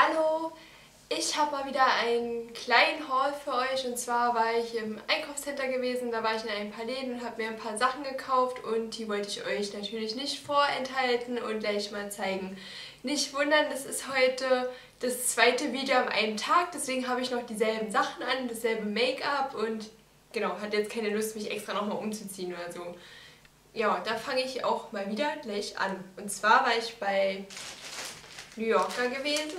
Hallo, ich habe mal wieder einen kleinen Haul für euch und zwar war ich im Einkaufscenter gewesen, da war ich in ein paar Läden und habe mir ein paar Sachen gekauft und die wollte ich euch natürlich nicht vorenthalten und gleich mal zeigen. Nicht wundern, das ist heute das zweite Video am einen Tag, deswegen habe ich noch dieselben Sachen an, dasselbe Make-up und genau, hatte jetzt keine Lust, mich extra nochmal umzuziehen oder so. Ja, da fange ich auch mal wieder gleich an. Und zwar war ich bei New Yorker gewesen.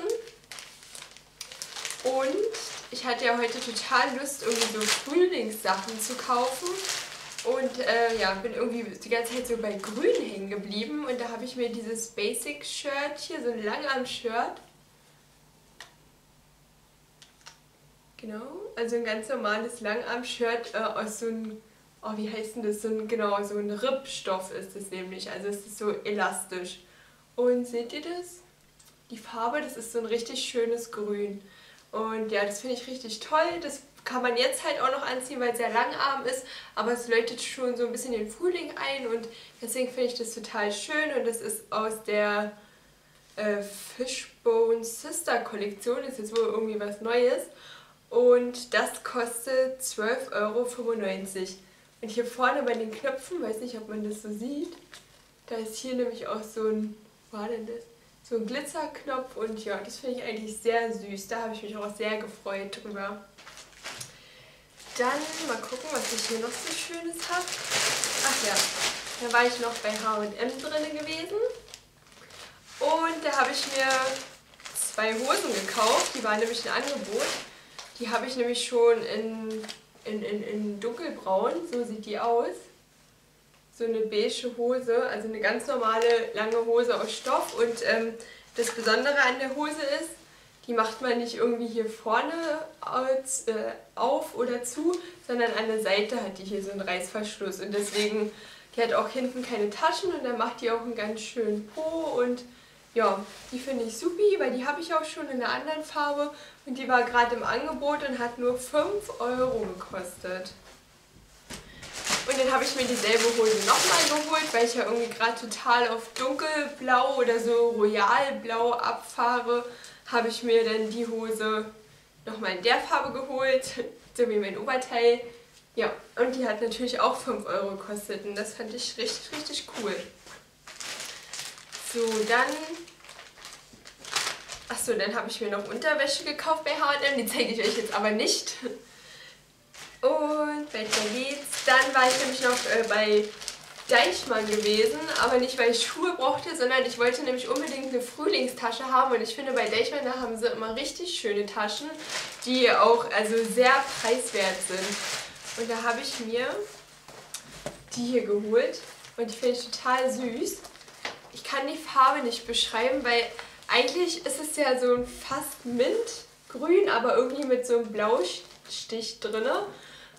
Und ich hatte ja heute total Lust, irgendwie so Frühlingssachen zu kaufen. Und äh, ja, bin irgendwie die ganze Zeit so bei Grün hängen geblieben. Und da habe ich mir dieses Basic-Shirt hier, so ein Langarm-Shirt. Genau, also ein ganz normales Langarm-Shirt äh, aus so einem, oh wie heißt denn das, so ein, genau, so ein Rippstoff ist es nämlich. Also es ist so elastisch. Und seht ihr das? Die Farbe, das ist so ein richtig schönes Grün. Und ja, das finde ich richtig toll. Das kann man jetzt halt auch noch anziehen, weil es sehr langarm ist, aber es läutet schon so ein bisschen den Frühling ein und deswegen finde ich das total schön und das ist aus der äh, Fishbone Sister Kollektion, das ist jetzt wohl irgendwie was Neues und das kostet 12,95 Euro. Und hier vorne bei den Knöpfen, weiß nicht, ob man das so sieht, da ist hier nämlich auch so ein, wo war denn das? So ein Glitzerknopf und ja, das finde ich eigentlich sehr süß. Da habe ich mich auch sehr gefreut drüber. Dann mal gucken, was ich hier noch so Schönes habe. Ach ja, da war ich noch bei H&M drin gewesen. Und da habe ich mir zwei Hosen gekauft. Die waren nämlich ein Angebot. Die habe ich nämlich schon in, in, in, in dunkelbraun. So sieht die aus so eine beige Hose, also eine ganz normale lange Hose aus Stoff. Und ähm, das Besondere an der Hose ist, die macht man nicht irgendwie hier vorne äh, auf oder zu, sondern an der Seite hat die hier so einen Reißverschluss. Und deswegen, die hat auch hinten keine Taschen und dann macht die auch einen ganz schönen Po. Und ja, die finde ich supi, weil die habe ich auch schon in einer anderen Farbe. Und die war gerade im Angebot und hat nur 5 Euro gekostet. Und dann habe ich mir dieselbe Hose nochmal geholt, weil ich ja irgendwie gerade total auf dunkelblau oder so royalblau abfahre, habe ich mir dann die Hose nochmal in der Farbe geholt, so wie mein Oberteil. Ja, und die hat natürlich auch 5 Euro gekostet und das fand ich richtig, richtig cool. So, dann... Achso, dann habe ich mir noch Unterwäsche gekauft bei H&M, die zeige ich euch jetzt aber nicht. Und weiter geht's. Dann war ich nämlich noch äh, bei Deichmann gewesen, aber nicht weil ich Schuhe brauchte, sondern ich wollte nämlich unbedingt eine Frühlingstasche haben und ich finde bei Deichmann, da haben sie immer richtig schöne Taschen, die auch also sehr preiswert sind. Und da habe ich mir die hier geholt und die finde ich total süß. Ich kann die Farbe nicht beschreiben, weil eigentlich ist es ja so ein fast Mintgrün, aber irgendwie mit so einem Blaustich drinne.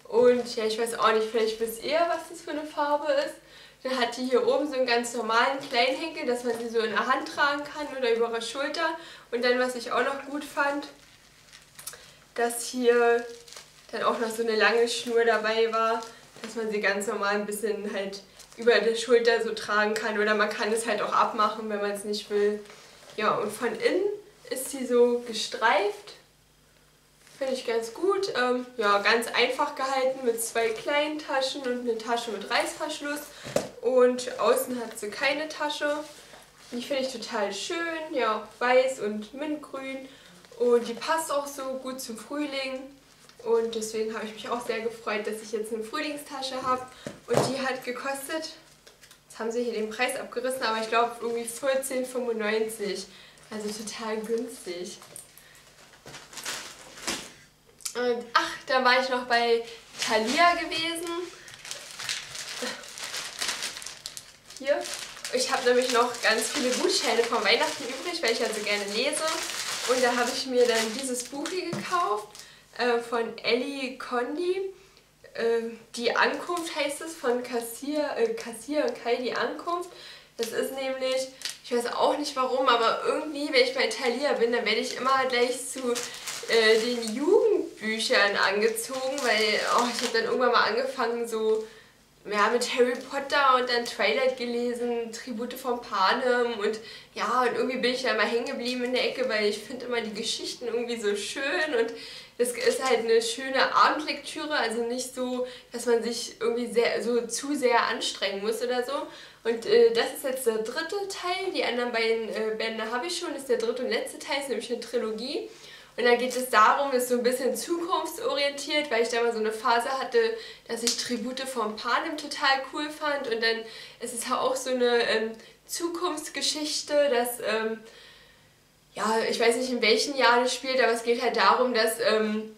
Und ja, ich weiß auch nicht, vielleicht wisst ihr, was das für eine Farbe ist. Dann hat die hier oben so einen ganz normalen Kleinhenkel, dass man sie so in der Hand tragen kann oder über der Schulter. Und dann, was ich auch noch gut fand, dass hier dann auch noch so eine lange Schnur dabei war, dass man sie ganz normal ein bisschen halt über der Schulter so tragen kann. Oder man kann es halt auch abmachen, wenn man es nicht will. Ja, und von innen ist sie so gestreift Finde ich ganz gut. Ähm, ja, ganz einfach gehalten mit zwei kleinen Taschen und eine Tasche mit Reißverschluss. Und außen hat sie keine Tasche. Die finde ich total schön. Ja, weiß und mintgrün. Und die passt auch so gut zum Frühling. Und deswegen habe ich mich auch sehr gefreut, dass ich jetzt eine Frühlingstasche habe. Und die hat gekostet, jetzt haben sie hier den Preis abgerissen, aber ich glaube irgendwie 14,95. Also total günstig. Und ach, da war ich noch bei Thalia gewesen. Hier. Ich habe nämlich noch ganz viele Gutscheine von Weihnachten übrig, weil ich also gerne lese. Und da habe ich mir dann dieses Buch hier gekauft äh, von Ellie Condi. Äh, die Ankunft heißt es von Kassier, äh, Kassier und Kai, die Ankunft. Das ist nämlich, ich weiß auch nicht warum, aber irgendwie, wenn ich bei Thalia bin, dann werde ich immer gleich zu äh, den Jugendbüchern angezogen, weil oh, ich habe dann irgendwann mal angefangen, so ja, mit Harry Potter und dann Twilight gelesen, Tribute von Panem und ja, und irgendwie bin ich da mal hängen geblieben in der Ecke, weil ich finde immer die Geschichten irgendwie so schön und das ist halt eine schöne Abendlektüre, also nicht so, dass man sich irgendwie sehr, so zu sehr anstrengen muss oder so. Und äh, das ist jetzt der dritte Teil, die anderen beiden äh, Bände habe ich schon, das ist der dritte und letzte Teil, ist nämlich eine Trilogie. Und dann geht es darum, ist so ein bisschen zukunftsorientiert, weil ich da mal so eine Phase hatte, dass ich Tribute von Panem total cool fand. Und dann ist es auch so eine ähm, Zukunftsgeschichte, dass, ähm, ja, ich weiß nicht in welchen Jahren es spielt, aber es geht halt darum, dass ähm,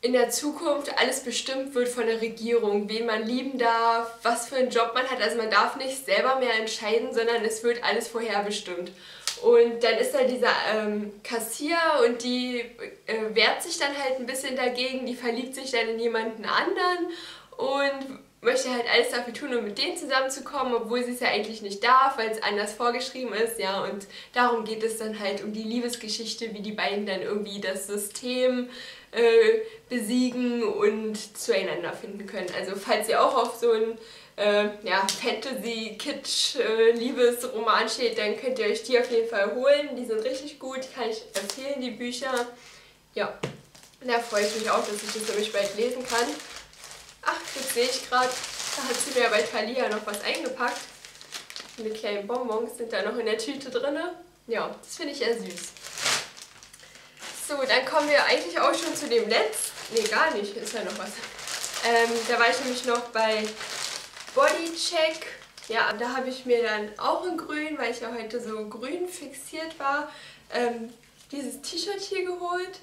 in der Zukunft alles bestimmt wird von der Regierung, wen man lieben darf, was für einen Job man hat. Also man darf nicht selber mehr entscheiden, sondern es wird alles vorherbestimmt. Und dann ist da dieser ähm, Kassier und die äh, wehrt sich dann halt ein bisschen dagegen, die verliebt sich dann in jemanden anderen und möchte halt alles dafür tun, um mit denen zusammenzukommen, obwohl sie es ja eigentlich nicht darf, weil es anders vorgeschrieben ist, ja, und darum geht es dann halt um die Liebesgeschichte, wie die beiden dann irgendwie das System äh, besiegen und zueinander finden können. Also falls ihr auch auf so ein äh, ja, Fantasy-Kitsch-Liebesroman steht, dann könnt ihr euch die auf jeden Fall holen. Die sind richtig gut, kann ich empfehlen, die Bücher. Ja, da freue ich mich auch, dass ich das nämlich bald lesen kann. Ach, jetzt sehe ich gerade, da hat sie mir bei Thalia noch was eingepackt. Die kleinen Bonbons sind da noch in der Tüte drin. Ja, das finde ich ja süß. So, dann kommen wir eigentlich auch schon zu dem letzten. Ne, gar nicht, ist ja noch was. Ähm, da war ich nämlich noch bei Bodycheck. Ja, da habe ich mir dann auch in grün, weil ich ja heute so grün fixiert war, ähm, dieses T-Shirt hier geholt.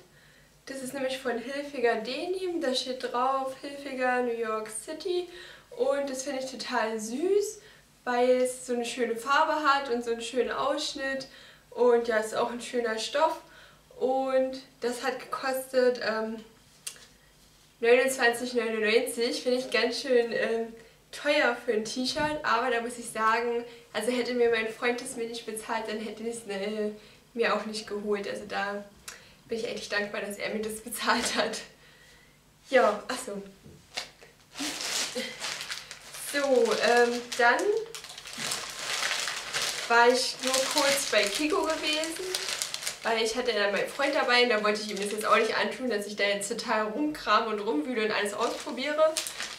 Das ist nämlich von Hilfiger Denim. Da steht drauf Hilfiger New York City. Und das finde ich total süß, weil es so eine schöne Farbe hat und so einen schönen Ausschnitt. Und ja, ist auch ein schöner Stoff. Und das hat gekostet ähm, 29,99. Finde ich ganz schön ähm, teuer für ein T-Shirt, aber da muss ich sagen, also hätte mir mein Freund das mir nicht bezahlt, dann hätte ich es äh, mir auch nicht geholt. Also da bin ich echt dankbar, dass er mir das bezahlt hat. Ja, achso. So, ähm, dann war ich nur kurz bei Kiko gewesen, weil ich hatte dann meinen Freund dabei und da wollte ich ihm das jetzt auch nicht antun, dass ich da jetzt total rumkram und rumwühle und alles ausprobiere.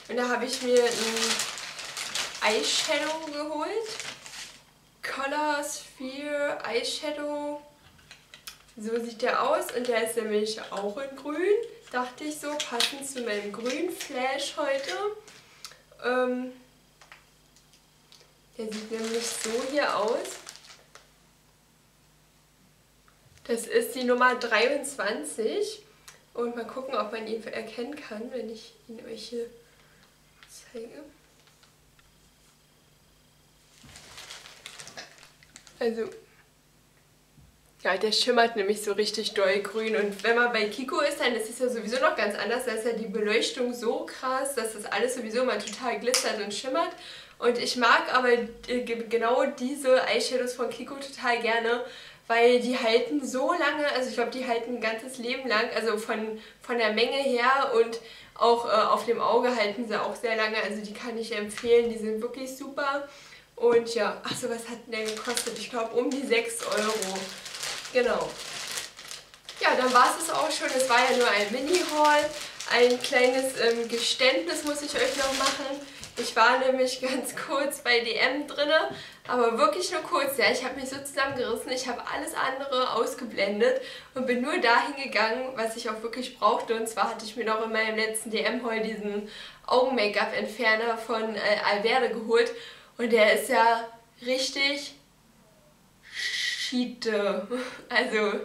Und da habe ich mir ein Eyeshadow geholt. Color Sphere Eyeshadow. So sieht der aus und der ist nämlich auch in grün. Dachte ich so, passend zu meinem grünen Flash heute. Ähm, der sieht nämlich so hier aus. Das ist die Nummer 23. Und mal gucken, ob man ihn erkennen kann, wenn ich ihn euch hier zeige. Also, ja, der schimmert nämlich so richtig doll grün. Und wenn man bei Kiko ist, dann ist es ja sowieso noch ganz anders. Da ist ja die Beleuchtung so krass, dass das alles sowieso mal total glitzert und schimmert. Und ich mag aber äh, genau diese Eyeshadows von Kiko total gerne, weil die halten so lange, also ich glaube, die halten ein ganzes Leben lang, also von, von der Menge her und auch äh, auf dem Auge halten sie auch sehr lange, also die kann ich empfehlen, die sind wirklich super. Und ja, achso, was hat denn der gekostet? Ich glaube um die 6 Euro. Genau. Ja, dann war es auch schon. Es war ja nur ein Mini-Haul. Ein kleines ähm, Geständnis muss ich euch noch machen. Ich war nämlich ganz kurz bei DM drin, aber wirklich nur kurz. Ja, ich habe mich so zusammengerissen, ich habe alles andere ausgeblendet und bin nur dahin gegangen, was ich auch wirklich brauchte. Und zwar hatte ich mir noch in meinem letzten DM-Haul diesen Augen-Make-up-Entferner von äh, Alverde geholt. Und der ist ja richtig Schiete. Also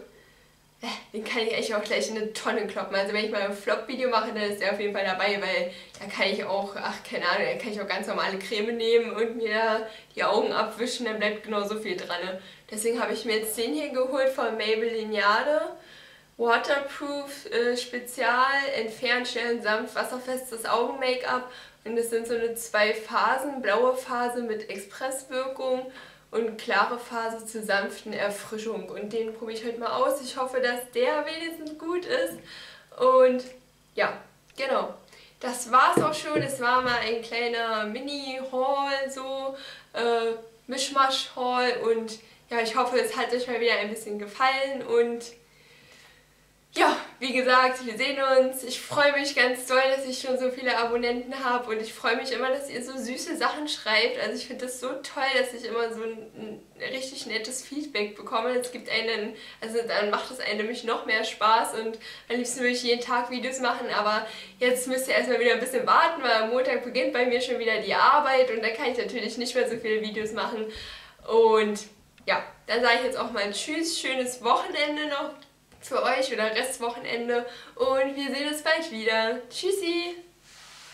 äh, den kann ich eigentlich auch gleich in eine Tonne kloppen. Also wenn ich mal ein Flop-Video mache, dann ist der auf jeden Fall dabei, weil da kann ich auch, ach keine Ahnung, da kann ich auch ganz normale Creme nehmen und mir die Augen abwischen, dann bleibt genauso viel dran. Deswegen habe ich mir jetzt den hier geholt von Maybelline Jade. Waterproof äh, Spezial, und sanft wasserfestes Augen-Make-up. Und das sind so eine zwei Phasen, blaue Phase mit Expresswirkung und klare Phase zur sanften Erfrischung. Und den probiere ich heute mal aus. Ich hoffe, dass der wenigstens gut ist. Und ja, genau. das war's auch schon. Es war mal ein kleiner Mini-Haul, so äh, Mischmasch-Haul und ja, ich hoffe, es hat euch mal wieder ein bisschen gefallen und ja, wie gesagt, wir sehen uns. Ich freue mich ganz doll, dass ich schon so viele Abonnenten habe und ich freue mich immer, dass ihr so süße Sachen schreibt. Also ich finde das so toll, dass ich immer so ein, ein richtig nettes Feedback bekomme. Es gibt einen, also dann macht es einem nämlich noch mehr Spaß und am liebsten würde ich jeden Tag Videos machen, aber jetzt müsst ihr erstmal wieder ein bisschen warten, weil am Montag beginnt bei mir schon wieder die Arbeit und da kann ich natürlich nicht mehr so viele Videos machen. Und ja, dann sage ich jetzt auch mal Tschüss, schönes Wochenende noch für euch oder Restwochenende und wir sehen uns bald wieder. Tschüssi!